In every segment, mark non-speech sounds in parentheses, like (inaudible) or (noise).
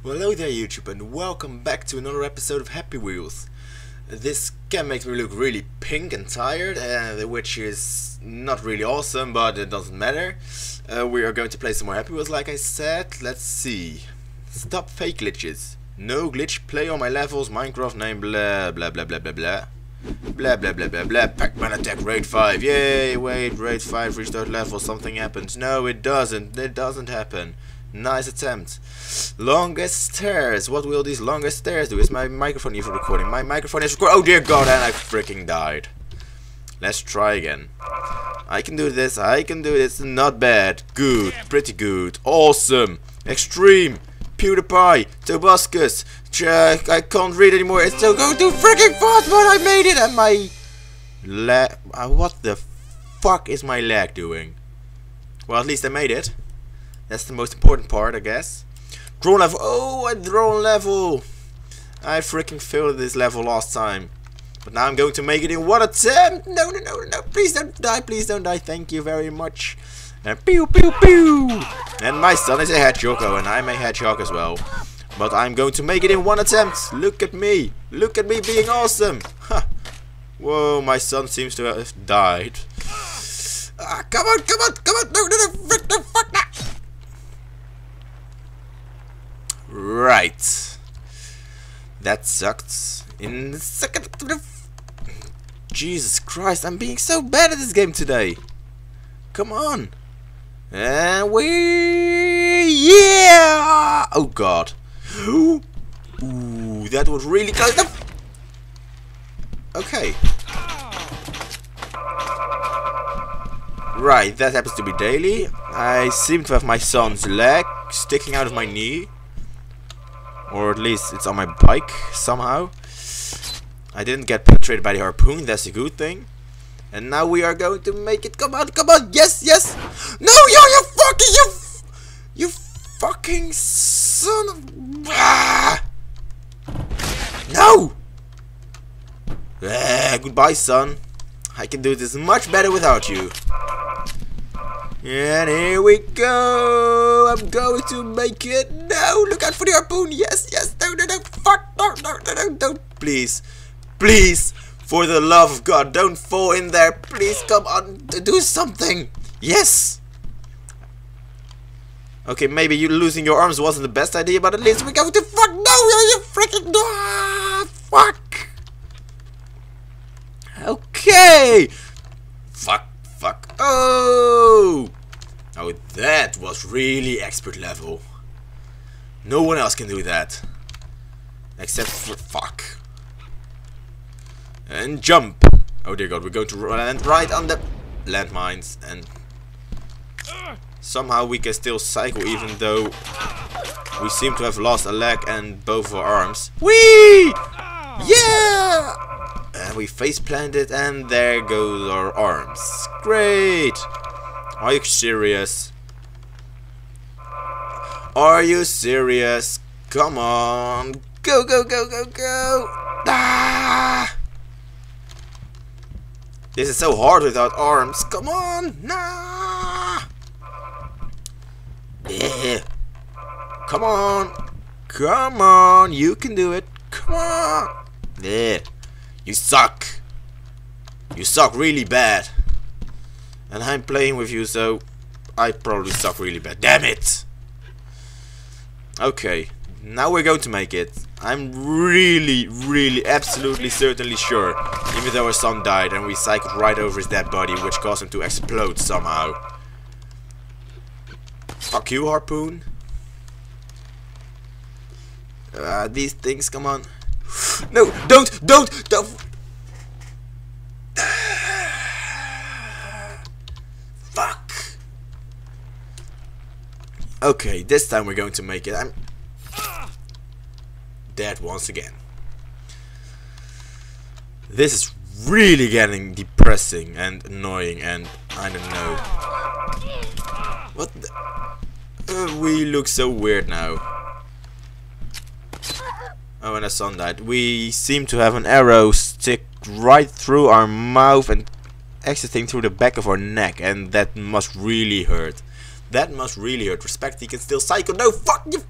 Well, hello there YouTube and welcome back to another episode of Happy Wheels. This can make me look really pink and tired, uh, which is not really awesome, but it doesn't matter. Uh, we are going to play some more Happy Wheels like I said. Let's see. Stop fake glitches. No glitch, play on my levels, Minecraft name, blah blah blah blah blah blah. Blah blah blah blah blah. Pac-Man attack raid 5. Yay, wait, raid 5 restart level, something happens. No, it doesn't. It doesn't happen. Nice attempt. Longest stairs. What will these longest stairs do? Is my microphone even recording? My microphone is recording. Oh dear god, and I freaking died. Let's try again. I can do this. I can do this. Not bad. Good. Pretty good. Awesome. Extreme. PewDiePie. Tobuscus. Jack. I can't read anymore. It's so going too freaking fast, but I made it. And my leg. Uh, what the fuck is my leg doing? Well, at least I made it. That's the most important part, I guess. Drone level. Oh, a drone level. I freaking failed this level last time. But now I'm going to make it in one attempt. No, no, no, no. Please don't die. Please don't die. Thank you very much. And pew, pew, pew. And my son is a hedgehog. Oh, and I'm a hedgehog as well. But I'm going to make it in one attempt. Look at me. Look at me being awesome. Huh. Whoa, my son seems to have died. Ah, come on, come on, come on. No, no, no. Frick, no, fuck that. Right. That sucked. In the second. Jesus Christ, I'm being so bad at this game today. Come on. And we. Yeah! Oh god. Ooh, that was really close. Okay. Right, that happens to be daily. I seem to have my son's leg sticking out of my knee. Or at least it's on my bike somehow. I didn't get penetrated by the harpoon, that's a good thing. And now we are going to make it. Come on, come on, yes, yes. No, yo, you fucking, you, you fucking son of. Ah! No! Ah, goodbye, son. I can do this much better without you. And here we go! I'm going to make it! No! Look out for the harpoon! Yes, yes! No, no, no! Fuck! No, no, no, no! Don't! Please! Please! For the love of God, don't fall in there! Please, come on! Do something! Yes! Okay, maybe you losing your arms wasn't the best idea, but at least we're going to fuck! No! You freaking... Ah, fuck! Okay! Fuck! Fuck. Oh! Oh, that was really expert level. No one else can do that. Except for... Fuck. And jump. Oh dear god, we're going to land right on the landmines. And somehow we can still cycle even though we seem to have lost a leg and both our arms. Whee! Yeah! And we face planted and there goes our arms. Great! Are you serious? Are you serious? Come on! Go, go, go, go, go! Ah! This is so hard without arms. Come on! Nah! Yeah. Come on! Come on! You can do it! Come on! Yeah. You suck. You suck really bad. And I'm playing with you, so I probably suck really bad. Damn it! Okay, now we're going to make it. I'm really, really, absolutely, certainly sure. Even though our son died and we cycled right over his dead body, which caused him to explode somehow. Fuck you, Harpoon. Uh, these things, come on. (sighs) No, don't, don't, don't. Fuck. Okay, this time we're going to make it. I'm dead once again. This is really getting depressing and annoying and I don't know. What? Uh, we look so weird now. Oh, and a son died. We seem to have an arrow stick right through our mouth and exiting through the back of our neck, and that must really hurt. That must really hurt. Respect, he can still cycle. No, fuck you!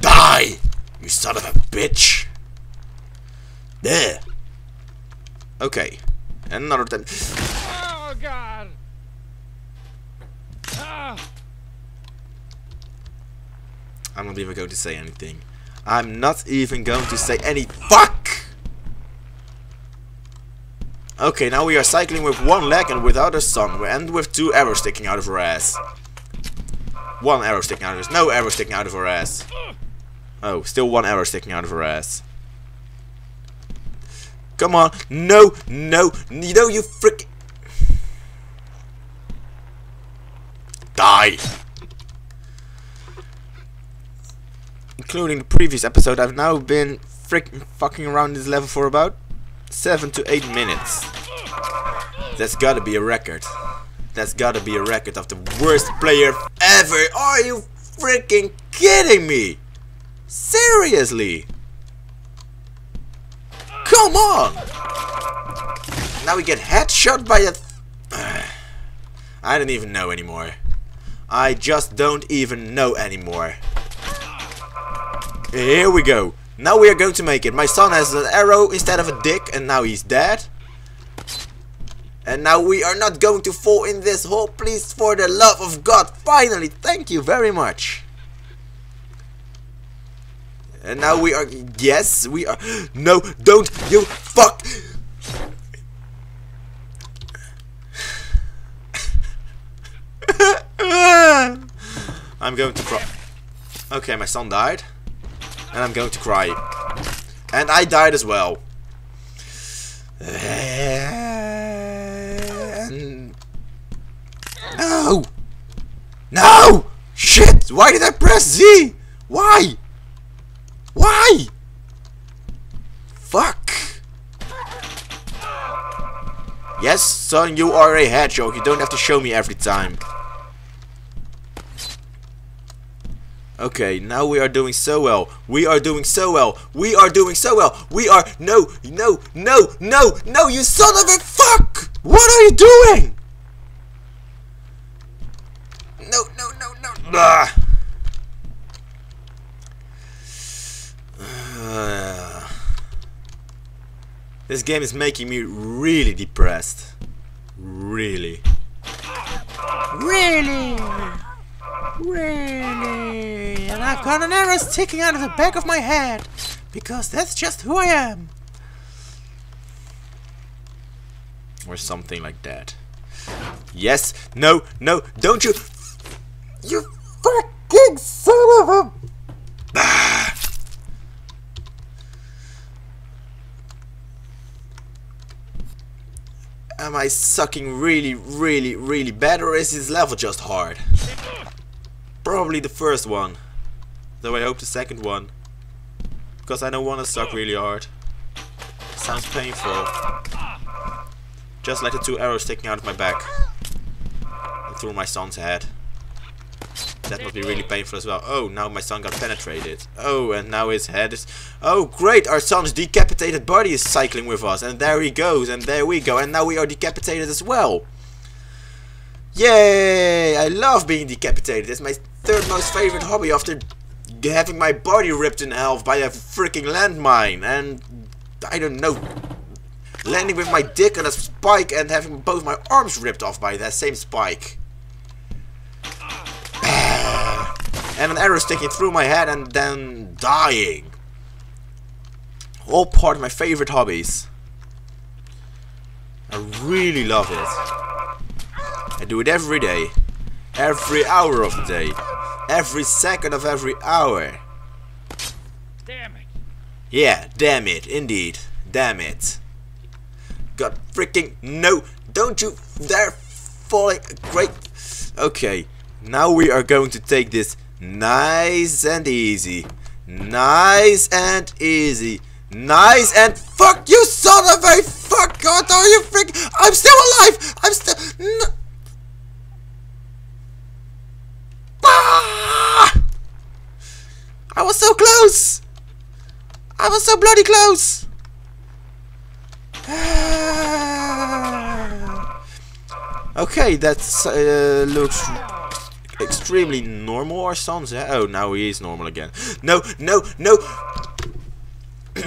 Die! You son of a bitch. There. Okay. Another time. Oh God! Ah! I'm not even going to say anything. I'm not even going to say any fuck! Okay, now we are cycling with one leg and without a song, and with two arrows sticking out of her ass. One arrow sticking out of her No arrow sticking out of her ass. Oh, still one arrow sticking out of her ass. Come on. No, no, no, you frick. Die. Including the previous episode, I've now been freaking fucking around this level for about 7 to 8 minutes. That's gotta be a record. That's gotta be a record of the worst player ever. Are you freaking kidding me? Seriously? Come on! Now we get headshot by a... (sighs) I don't even know anymore. I just don't even know anymore. Here we go. Now we are going to make it. My son has an arrow instead of a dick and now he's dead. And now we are not going to fall in this hole. Please, for the love of God. Finally, thank you very much. And now we are... Yes, we are... (gasps) No, don't you fuck... (laughs) I'm going to cry. Okay, my son died. And I'm going to cry. And I died as well. And... No! No! Shit! Why did I press Z? Why? Why? Fuck! Yes, son, you are a hedgehog. You don't have to show me every time. Okay, now we are doing so well. We are doing so well. We are doing so well. We are... No, no, no, no, no, you son of a fuck! What are you doing? No, no, no, no. Ah. Uh, (sighs) this game is making me really depressed. Really. Really? Really? And I've got an arrow sticking out of the back of my head. Because that's just who I am. Or something like that. Yes, no, no, don't you... You fucking son of a... Ah. Am I sucking really, really, really bad or is this level just hard? Probably the first one. Though I hope the second one. Because I don't want to suck really hard. Sounds painful. Just like the two arrows sticking out of my back. And through my son's head. That must be really painful as well. Oh, now my son got penetrated. Oh, and now his head is... Oh, great! Our son's decapitated body is cycling with us. And there he goes, and there we go. And now we are decapitated as well. Yay! I love being decapitated. It's my third most favorite hobby after having my body ripped in half by a freaking landmine. And... I don't know... Landing with my dick on a spike and having both my arms ripped off by that same spike. (sighs) and an arrow sticking through my head and then dying. All part of my favorite hobbies. I really love it. I do it every day. Every hour of the day. Every second of every hour. Damn it! Yeah, damn it, indeed. Damn it. God freaking no! Don't you dare falling! Great! Okay, now we are going to take this Nice and easy. Nice and easy. Nice and fuck you son of a fuck god are you freak I'm still alive I'm still was so bloody close! (sighs) okay, that uh, looks extremely normal or something. Oh, now he is normal again. No, no, no! (clears throat)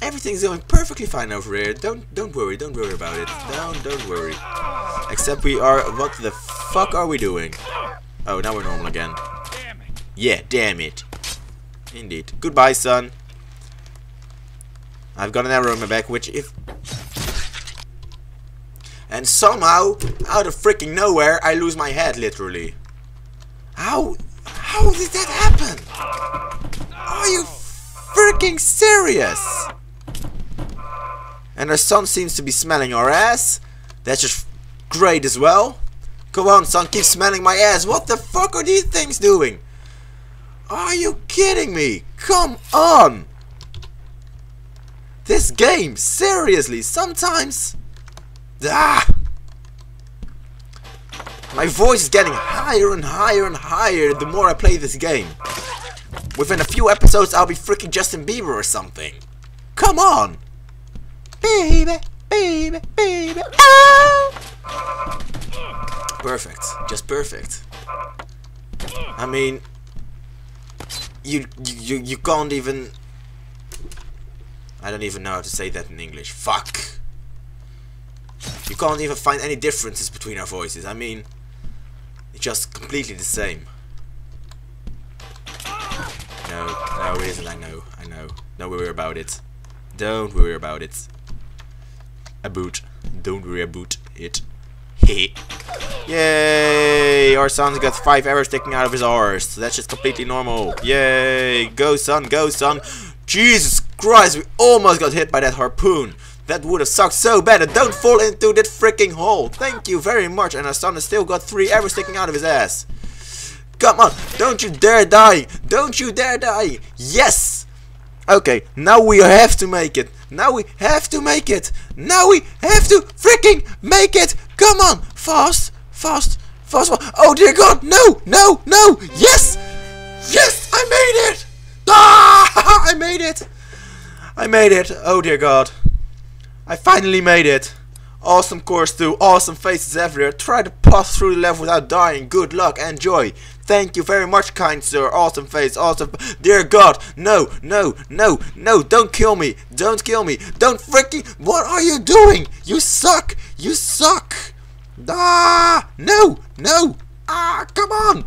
Everything's going perfectly fine over here. Don't don't worry, don't worry about it. Don't don't worry. Except we are what the fuck are we doing? Oh now we're normal again. Damn yeah, damn it. Indeed. Goodbye, son. I've got an arrow in my back, which if... And somehow, out of freaking nowhere, I lose my head, literally. How... How did that happen? Are you freaking serious? And our son seems to be smelling our ass. That's just great as well. Come on, son, keep smelling my ass. What the fuck are these things doing? Are you kidding me? Come on! This game, seriously, sometimes... Ah! My voice is getting higher and higher and higher the more I play this game. Within a few episodes I'll be freaking Justin Bieber or something. Come on! Baby, baby, baby, oh! Perfect. Just perfect. I mean, you you you can't even. I don't even know how to say that in English. Fuck. You can't even find any differences between our voices. I mean, it's just completely the same. No, no, it isn't. I know, I know. Don't worry about it. Don't worry about it. About. Don't worry about it. Yay! Our son's got five arrows sticking out of his arse. That's just completely normal. Yay! Go son, go son. Jesus Christ, we almost got hit by that harpoon. That would have sucked so bad and don't fall into that freaking hole. Thank you very much. And our son has still got three arrows sticking out of his ass. Come on, don't you dare die. Don't you dare die. Yes! Okay, now we have to make it. Now we have to make it. Now we have to freaking make it. Come on, fast, fast, fast. fast. Oh dear God, no, no, no. Yes, yes, I made it. Ah, (laughs) I made it. I made it. Oh dear God, I finally made it. Awesome course too, awesome faces everywhere. Try to pass through the level without dying. Good luck, enjoy. Thank you very much, kind sir. Awesome face, awesome. Dear God, no, no, no, no, don't kill me. Don't kill me. Don't freaking. What are you doing? You suck. You suck. Ah, no, no. Ah, come on.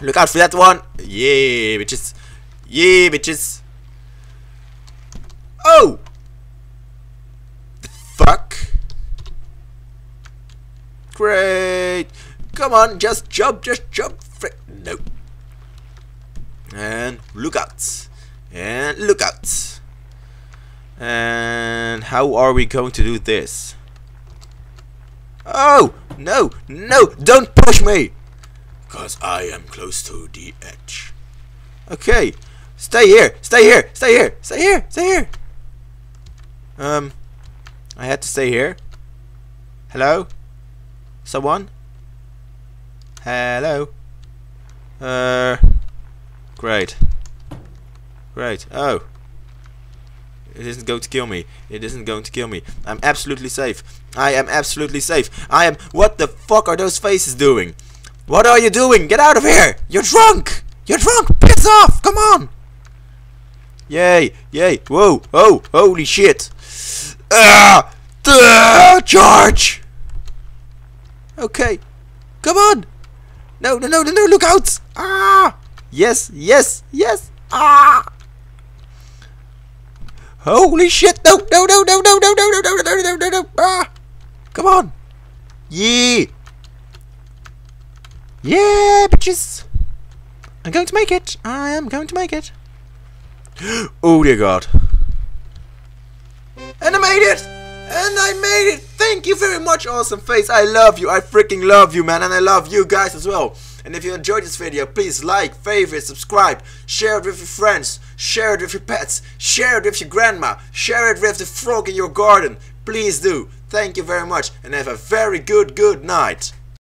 Look out for that one. Yeah, bitches. Yeah, bitches. Oh! The fuck? Great! Come on, just jump, just jump. Frick, no. And look out. And look out. And how are we going to do this? Oh! No! No! Don't push me! Cause I am close to the edge. Okay. Stay here! Stay here! Stay here! Stay here! Stay here! Um, I had to stay here. Hello? Someone? Hello? Uh, great. Great. Oh. It isn't going to kill me. It isn't going to kill me. I'm absolutely safe. I am absolutely safe. I am... What the fuck are those faces doing? What are you doing? Get out of here! You're drunk! You're drunk! Piss off! Come on! Yay! Yay! Whoa! Oh! Holy shit! Ah! Ah! Charge! Okay. Come on! No, no, no, no, no, look out! Ah! Yes, yes, yes! Ah! Holy shit! No, no, no, no, no, no, no, no, no, no, no, no, no! Ah! Come on! Yeah! Yeah, bitches! I'm going to make it! I am going to make it! oh dear god. And I made it! And I made it! Thank you very much, Awesome Face. I love you. I freaking love you, man. And I love you guys as well. And if you enjoyed this video, please like, favorite, subscribe, share it with your friends, share it with your pets, share it with your grandma, share it with the frog in your garden. Please do. Thank you very much and have a very good, good night.